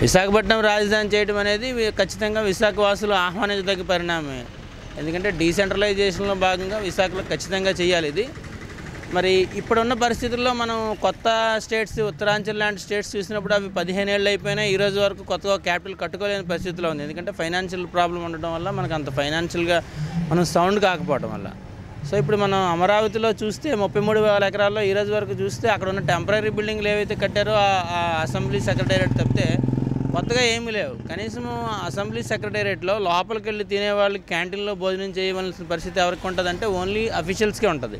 విశాఖపట్నం రాజధాని చేయడం అనేది ఖచ్చితంగా విశాఖ వాసులు ఆహ్వానించదగ్గ పరిణామమే. ఎందుకంటే డీసెంట్రలైజేషన్లో భాగంగా విశాఖలో ఖచ్చితంగా చేయాలి ఇది. మరి ఇప్పుడున్న పరిస్థితుల్లో మనం కొత్త స్టేట్స్ ఉత్తరాంచల్ లాంటి స్టేట్స్ చూసినప్పుడు అవి పదిహేను ఏళ్ళు అయిపోయినా ఈ రోజు వరకు కొత్తగా క్యాపిటల్ కట్టుకోలేని పరిస్థితిలో ఉంది. ఎందుకంటే ఫైనాన్షియల్ ప్రాబ్లం ఉండడం వల్ల మనకు అంత ఫైనాన్షియల్గా మనం సౌండ్ కాకపోవడం వల్ల. సో ఇప్పుడు మనం అమరావతిలో చూస్తే ముప్పై మూడు వేల ఎకరాల్లో ఈ రోజు వరకు చూస్తే అక్కడ ఉన్న టెంపరీ బిల్డింగ్లు ఏవైతే కట్టారో ఆ- ఆ అసెంబ్లీ సెక్రటేరియట్ తప్పితే కొత్తగా ఏమీ లేవు. కనీసం అసెంబ్లీ సెక్రటేరియట్లో లోపలికి వెళ్ళి తినేవాళ్ళకి క్యాంటీన్లో భోజనం చేయవలసిన పరిస్థితి ఎవరికి ఉంటుందంటే ఓన్లీ అఫీషియల్స్కే ఉంటుంది.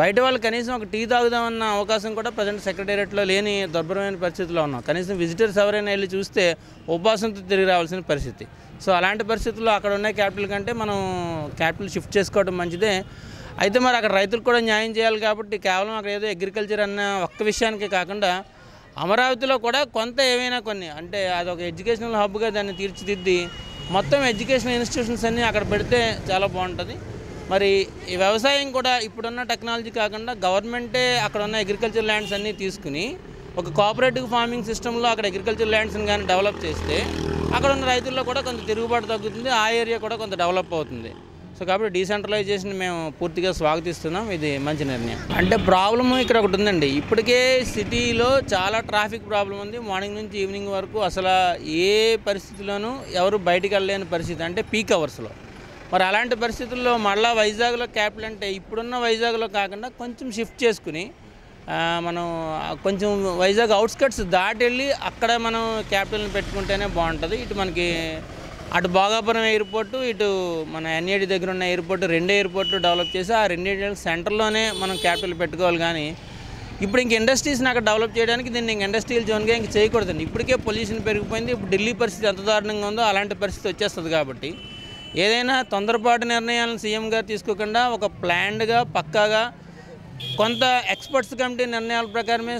బయట వాళ్ళు కనీసం ఒక టీ తాగుదామన్న అవకాశం కూడా ప్రజెంట్ సెక్రటేరియట్లో లేని దుర్భరమైన పరిస్థితిలో ఉన్నాం. కనీసం విజిటర్స్ ఎవరైనా వెళ్ళి చూస్తే ఉపవాసంతో తిరిగి రావాల్సిన పరిస్థితి. సో అలాంటి పరిస్థితుల్లో అక్కడ ఉన్న క్యాపిటల్ కంటే మనం క్యాపిటల్ షిఫ్ట్ చేసుకోవడం మంచిదే. అయితే మరి అక్కడ రైతులకు కూడా న్యాయం చేయాలి కాబట్టి కేవలం అక్కడ ఏదో అగ్రికల్చర్ అన్న ఒక్క విషయానికే కాకుండా అమరావతిలో కూడా కొంత ఏమైనా కొన్ని అంటే అదొక ఎడ్యుకేషనల్ హబ్గా దాన్ని తీర్చిదిద్ది మొత్తం ఎడ్యుకేషనల్ ఇన్స్టిట్యూషన్స్ అన్నీ అక్కడ పెడితే చాలా బాగుంటుంది. మరి ఈ వ్యవసాయం కూడా ఇప్పుడున్న టెక్నాలజీ కాకుండా గవర్నమెంటే అక్కడ ఉన్న అగ్రికల్చర్ ల్యాండ్స్ అన్నీ తీసుకుని ఒక కోఆపరేటివ్ ఫార్మింగ్ సిస్టంలో అక్కడ అగ్రికల్చర్ ల్యాండ్స్ని కానీ డెవలప్ చేస్తే అక్కడ ఉన్న రైతుల్లో కూడా కొంత తిరుగుబాటు తగ్గుతుంది ఆ ఏరియా కూడా కొంత డెవలప్ అవుతుంది. సో కాబట్టి డీసెంట్రలైజేషన్ మేము పూర్తిగా స్వాగతిస్తున్నాం. ఇది మంచి నిర్ణయం. అంటే ప్రాబ్లమ్ ఇక్కడ ఒకటి ఉందండి. ఇప్పటికే సిటీలో చాలా ట్రాఫిక్ ప్రాబ్లం ఉంది. మార్నింగ్ నుంచి ఈవినింగ్ వరకు అసలు ఏ పరిస్థితిలోనూ ఎవరు బయటికి వెళ్ళలేని పరిస్థితి. అంటే పీక్ అవర్స్లో. మరి అలాంటి పరిస్థితుల్లో మళ్ళీ వైజాగ్లో క్యాపిటల్ అంటే ఇప్పుడున్న వైజాగ్లో కాకుండా కొంచెం షిఫ్ట్ చేసుకుని మనం కొంచెం వైజాగ్ అవుట్స్కట్స్ దాటి వెళ్ళి అక్కడ మనం క్యాపిటల్ని పెట్టుకుంటేనే బాగుంటుంది. ఇటు మనకి అటు భోగాపురం ఎయిర్పోర్టు ఇటు మన ఎన్ఏడి దగ్గర ఉన్న ఎయిర్పోర్ట్ రెండు ఎయిర్పోర్ట్లు డెవలప్ చేసి ఆ రెండింటి సెంటర్లోనే మనం క్యాపిటల్ పెట్టుకోవాలి కానీ ఇప్పుడు ఇంక ఇండస్ట్రీస్ని అక్కడ డెవలప్ చేయడానికి దీన్ని ఇంక ఇండస్ట్రియల్ జోన్గా ఇంక చేయకూడదండి. ఇప్పటికే పొల్యూషన్ పెరిగిపోయింది. ఇప్పుడు ఢిల్లీ పరిస్థితి ఎంత దారుణంగా ఉందో అలాంటి పరిస్థితి వచ్చేస్తుంది కాబట్టి ఏదైనా తొందరపాటు నిర్ణయాలను సీఎం గారు తీసుకోకుండా ఒక ప్లాన్డ్గా పక్కాగా కొంత ఎక్స్పర్ట్స్ కమిటీ నిర్ణయాల ప్రకారమే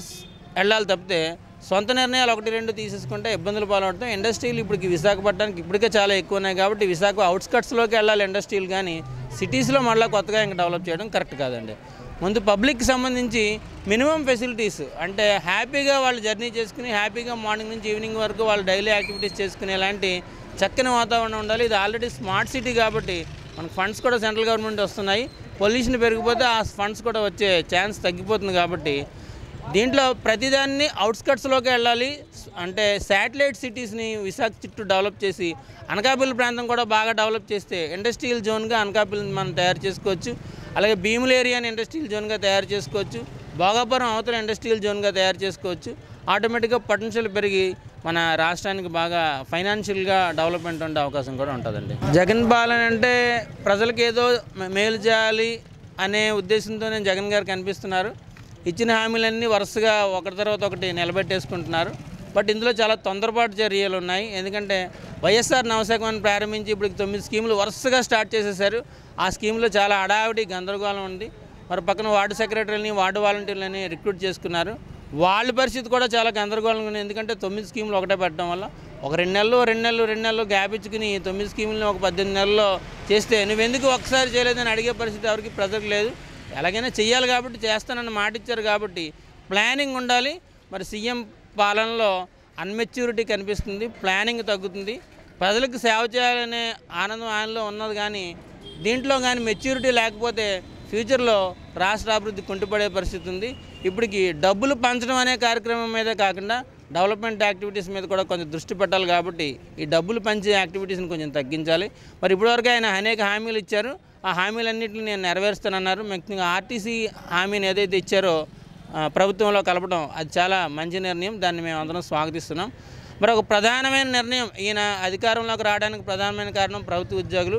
వెళ్ళాలి తప్పితే సొంత నిర్ణయాలు ఒకటి రెండు తీసేసుకుంటే ఇబ్బందులు పాలవుతాం ఇండస్ట్రీలు ఇప్పటికి విశాఖపట్నానికి ఇప్పటికే చాలా ఎక్కువ ఉన్నాయి కాబట్టి విశాఖ అవుట్స్కట్స్లోకి వెళ్ళాలి ఇండస్ట్రీలు కానీ సిటీస్లో మళ్ళీ కొత్తగా ఇంకా డెవలప్ చేయడం కరెక్ట్ కాదండి. ముందు పబ్లిక్కి సంబంధించి మినిమం ఫెసిలిటీస్ అంటే హ్యాపీగా వాళ్ళు జర్నీ చేసుకుని హ్యాపీగా మార్నింగ్ నుంచి ఈవినింగ్ వరకు వాళ్ళు డైలీ యాక్టివిటీస్ చేసుకునేలాంటి చక్కని వాతావరణం ఉండాలి. ఇది ఆల్రెడీ స్మార్ట్ సిటీ కాబట్టి మనకు ఫండ్స్ కూడా సెంట్రల్ గవర్నమెంట్ వస్తున్నాయి. పొల్యూషన్ పెరిగిపోతే ఆ ఫండ్స్ కూడా వచ్చే ఛాన్స్ తగ్గిపోతుంది కాబట్టి దీంట్లో ప్రతిదాన్ని అవుట్స్కట్స్లోకి వెళ్ళాలి. అంటే శాటిలైట్ సిటీస్ని విశాఖ చుట్టూ డెవలప్ చేసి అనకాపల్లి ప్రాంతం కూడా బాగా డెవలప్ చేస్తే ఇండస్ట్రియల్ జోన్గా అనకాపల్లిని మనం తయారు చేసుకోవచ్చు. అలాగే భీముల ఏరియాని ఇండస్ట్రియల్ జోన్గా తయారు చేసుకోవచ్చు. భోగాపురం అవతల ఇండస్ట్రియల్ జోన్గా తయారు చేసుకోవచ్చు. ఆటోమేటిక్గా పొటెన్షియల్ పెరిగి మన రాష్ట్రానికి బాగా ఫైనాన్షియల్గా డెవలప్మెంట్ ఉండే అవకాశం కూడా ఉంటుందండి. జగన్ పాలన అంటే ప్రజలకు ఏదో మేలు చేయాలి అనే ఉద్దేశంతోనే జగన్ గారు కనిపిస్తున్నారు. ఇచ్చిన హామీలన్నీ వరుసగా ఒకటి తర్వాత ఒకటి నిలబెట్టేసుకుంటున్నారు. బట్ ఇందులో చాలా తొందరపాటు చర్యలు ఉన్నాయి. ఎందుకంటే వైఎస్ఆర్ నవశాఖం ప్రారంభించి ఇప్పుడు తొమ్మిది స్కీములు వరుసగా స్టార్ట్ చేసేసారు. ఆ స్కీమ్లో చాలా హడావిడి గందరగోళం ఉంది. మరి పక్కన వార్డు సెక్రటరీలని వార్డు వాలంటీర్లని రిక్రూట్ చేసుకున్నారు. వాళ్ళ పరిస్థితి కూడా చాలా గందరగోళంగా ఉంది. ఎందుకంటే తొమ్మిది స్కీములు ఒకటే పెట్టడం వల్ల ఒక రెండు నెలలు రెండు నెలలు రెండు నెలలు గ్యాప్ ఇచ్చుకుని తొమ్మిది స్కీములను ఒక పద్దెనిమిది నెలల్లో చేస్తే నువ్వెందుకు ఒకసారి చేయలేదని అడిగే పరిస్థితి ఎవరికి ప్రజలకు లేదు. ఎలాగైనా చేయాలి కాబట్టి చేస్తానని మాట ఇచ్చారు కాబట్టి ప్లానింగ్ ఉండాలి. మరి సీఎం పాలనలో అన్మెచ్యూరిటీ కనిపిస్తుంది ప్లానింగ్ తగ్గుతుంది. ప్రజలకు సేవ చేయాలనే ఆనందం ఆయనలో ఉన్నది కానీ దీంట్లో కానీ మెచ్యూరిటీ లేకపోతే ఫ్యూచర్లో రాష్ట్ర అభివృద్ధి కుంటుపడే పరిస్థితి ఉంది. ఇప్పటికి డబ్బులు పంచడం అనే కార్యక్రమం మీదే కాకుండా డెవలప్మెంట్ యాక్టివిటీస్ మీద కూడా కొంచెం దృష్టి పెట్టాలి కాబట్టి ఈ డబ్బులు పంచే యాక్టివిటీస్ని కొంచెం తగ్గించాలి. మరి ఇప్పటివరకు ఆయన అనేక హామీలు ఇచ్చారు. ఆ హామీలన్నింటినీ నేను నెరవేరుస్తానన్నారు. ముఖ్యంగా ఆర్టీసీ హామీని ఏదైతే ఇచ్చారో ప్రభుత్వంలో కలపడం అది చాలా మంచి నిర్ణయం. దాన్ని మేము అందరం స్వాగతిస్తున్నాం. మరి ఒక ప్రధానమైన నిర్ణయం ఈయన అధికారంలోకి రావడానికి ప్రధానమైన కారణం ప్రభుత్వ ఉద్యోగులు.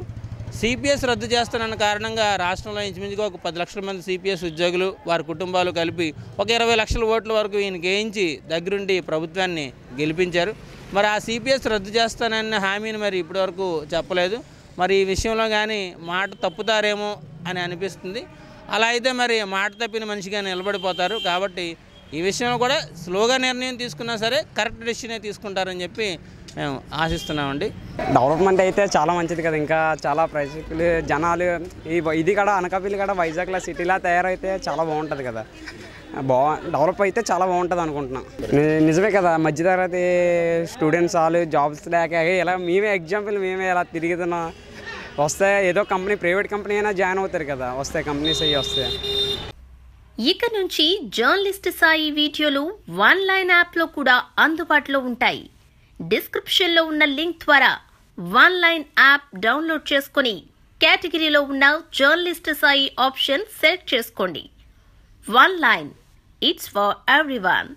సిపిఎస్ రద్దు చేస్తానన్న కారణంగా రాష్ట్రంలో ఇంచుమించుగా ఒక పది లక్షల మంది సిపిఎస్ ఉద్యోగులు వారి కుటుంబాలు కలిపి ఒక ఇరవై లక్షల ఓట్ల వరకు ఈయన గేయించి దగ్గరుండి ప్రభుత్వాన్ని గెలిపించారు. మరి ఆ సిపిఎస్ రద్దు చేస్తానన్న హామీని మరి ఇప్పటివరకు చెప్పలేదు. మరి ఈ విషయంలో కానీ మాట తప్పుతారేమో అని అనిపిస్తుంది. అలా అయితే మరి మాట తప్పిన మనిషిగా నిలబడిపోతారు. కాబట్టి ఈ విషయంలో కూడా స్లోగా నిర్ణయం తీసుకున్నా సరే కరెక్ట్ డెసిషనే తీసుకుంటారని చెప్పి మేము ఆశిస్తున్నామండి. డెవలప్మెంట్ అయితే చాలా మంచిది కదా. ఇంకా చాలా ప్రజలు జనాలు ఈ ఇది కూడా అనకాపల్లి కూడా వైజాగ్లో సిటీలా తయారైతే చాలా బాగుంటుంది కదా. బా డెవలప్ అయితే చాలా బాగుంటుంది అనుకుంటున్నాం. నిజమే కదా. మధ్యతరగతి స్టూడెంట్స్ వాళ్ళు జాబ్స్ లేక ఇలా మేమే ఎగ్జాంపుల్ మేమే ఇలా తిరుగుతున్నాం వస్తే ఏదో కంపెనీ ప్రైవేట్ కంపెనీ అయినా జాయిన్ అవుతారు కదా. వస్తే కంపెనీస్ అయ్యి వస్తే. ఇక నుంచి జర్నలిస్ట్ సాయి వీడియోలు వన్ లైన్ యాప్లో కూడా అందుబాటులో ఉంటాయి. డిస్క్రిప్షన్లో ఉన్న లింక్ ద్వారా వన్ లైన్ యాప్ డౌన్లోడ్ చేసుకుని కేటగిరీలో ఉన్న జర్నలిస్ట్ సాయి ఆప్షన్ సెలెక్ట్ చేసుకోండి. One line it's for everyone.